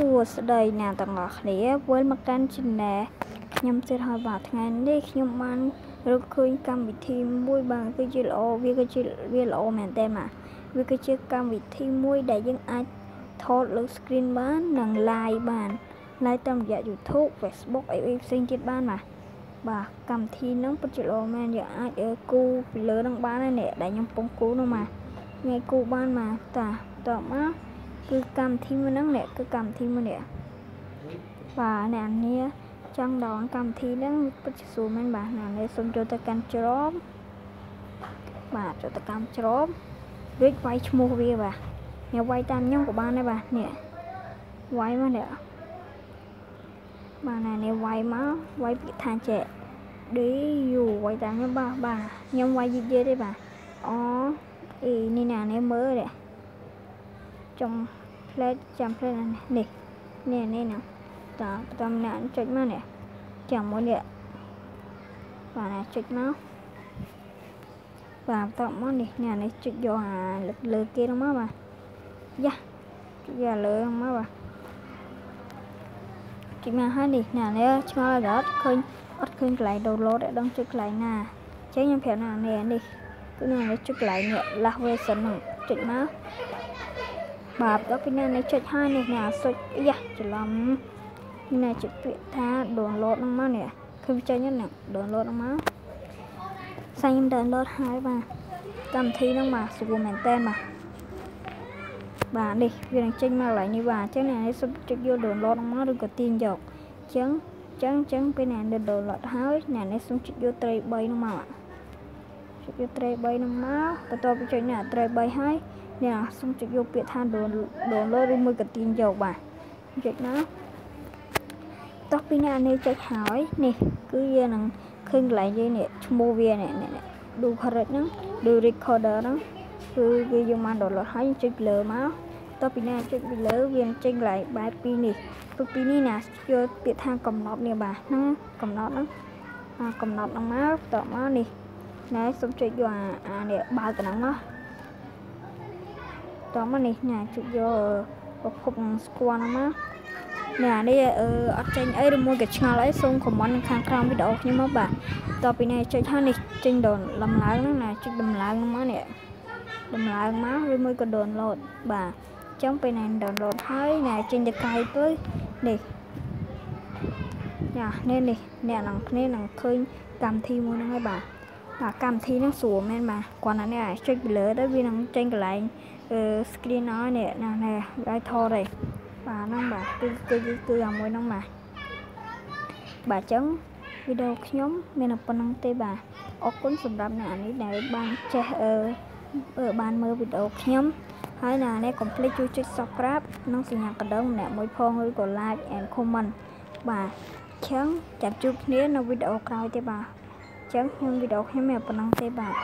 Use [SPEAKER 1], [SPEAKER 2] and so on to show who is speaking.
[SPEAKER 1] សួស្តីអ្នកទាំងអស់គ្នាវិលមកកាន់ Channel ខ្ញុំទៀតហើយបាទថ្ងៃនេះខ្ញុំបានរកឃើញកម្មវិធីមួយបាទគឺជាល្អវាគឺជាវាល្អមែនតើបាទវាគឺជាកម្មវិធីមួយដែលយើងអាចថតលើ screen បាននិង live បាន live តាមរយៈ YouTube Facebook អីៗផ្សេងទៀតបានបាទបាទកម្មវិធីហ្នឹងពិតជាល្អមែនយើងអាចគូពីលើហ្នឹងបានហើយនេះដែលខ្ញុំពងគូនោះបាទថ្ងៃគូបានបាទតាតមក គឺកម្មវិធីមួយហ្នឹងនេះគឺកម្មវិធីមួយនេះបាទអ្នកនាចង់ដងកម្មវិធីហ្នឹងពិតជាស្រួលមែនបាទអ្នកនាសូមចូលទៅកាន់ច្រមបាទចូលទៅកាន់ច្រមរួចវាយឈ្មោះវាបាទអ្នកវាយតាមខ្ញុំក៏បានដែរបាទនេះវាយមកនេះបាទអ្នកនាវាយមកវាយពាក្យថាចេះឌីយូវាយតាមខ្ញុំបាទបាទខ្ញុំវាយយឺតយឺតទេបាទអូអីនេះណានេះមើលទេចំ ផ្លែចាំផ្លែនេះនេះនេះណាតើបន្តណាចុចមកនេះចាំមួយនេះបាទណាចុចមកបាទបន្តមកនេះនេះនេះចុចយកអាលើគេនោះមកបាទយ៉ាចុចយកលើមកបាទចុចមកហើយនេះណានេះឆ្ងល់អត់ឃើញអត់ឃើញកន្លែង download ឲ្យដឹងចុចកន្លែងណាចឹងខ្ញុំប្រាប់ណានេះនេះគឺនេះចុចកន្លែងនេះ last version ហ្នឹងចុចមក បាទដល់ពីនេះចុចហើយនេះណាសុចយ៉ាច្រឡំនេះចុចពាក្យថា download ហ្នឹងមកនេះឃើញចេញហ្នឹង download ហ្នឹងមកសាញ់ខ្ញុំ download ហើយបាទកម្មវិធីហ្នឹងបាទស្រួលមែនតើបាទបាទនេះវានឹងចេញមកកន្លែងនេះបាទអញ្ចឹងអ្នកនេះសុំចុចយក download ហ្នឹងមកឬក៏ទាញយកអញ្ចឹងអញ្ចឹងអញ្ចឹងពេលអ្នកនេះ download ហើយអ្នកនេះសុំចុចយកត្រី3ហ្នឹងមកចុចយកត្រី3ហ្នឹងមកបន្ទាប់ពីចុចនេះត្រី3ហើយ អ្នកសុំចុចយកពាក្យថា download ឬមួយក៏ទាញយកបាទចុចណាតោះពីអ្នកនេះចុចហើយនេះគឺយើងនឹងឃើញកន្លែងយើងនេះឈ្មោះវានេះនេះឌូ correct ហ្នឹងឌូ recorder ហ្នឹងគឺគឺយើងបាន download ហើយចុចពីលើមកតោះពីណាចុចពីលើវាចេញកន្លែងបែបពីនេះព្រោះពីនេះណាយកពាក្យថាកំណត់នេះបាទហ្នឹងកំណត់ហ្នឹងកំណត់ហ្នឹងមកតមកនេះណែសុំចុចយកអាអានេះបើកហ្នឹងមក តមកនេះណាចុចយកប្រភពស្គាល់ហ្នឹងមកនេះអានេះអឺអត់ចេញអីឬមួយក៏ឆ្ងល់អីសូមខមមិនខាងក្រោមវីដេអូខ្ញុំមកបាទតពីនេះចុចហើយនេះចេញដូនដំឡើងហ្នឹងណាចុចដំឡើងហ្នឹងមកនេះដំឡើងមកឬមួយក៏ download បាទចឹងពេលណា download ហើយណាចេញទៅកាយទៅនេះយ៉ានេះនេះអ្នកនរគ្នានឹងឃើញកម្មវិធីមួយហ្នឹងហើយបាទបាទកម្មវិធីហ្នឹងស្រួលមែនបាទគាត់ណានេះចុចពីលើទៅវានឹងចេញកន្លែងអឺ screen ឲ្យនេះណានេះឲ្យថតទេបាទហ្នឹងបាទគឺគឺគឺអាមួយហ្នឹងបាទបាទអញ្ចឹងវីដេអូខ្ញុំមានតែប៉ុណ្្នឹងទេបាទអរគុណសម្រាប់អ្នកនេះដែលបានចេះអឺបានមើលវីដេអូខ្ញុំហើយអ្នកនេះកុំភ្លេចជួយចុច Subscribe និងសញ្ញាកណ្ដឹងម្នាក់មួយផងឬក៏ Like and Comment បាទអញ្ចឹងចាំជួបគ្នានៅវីដេអូក្រោយទេបាទអញ្ចឹងខ្ញុំវីដេអូខ្ញុំមានប៉ុណ្្នឹងទេបាទ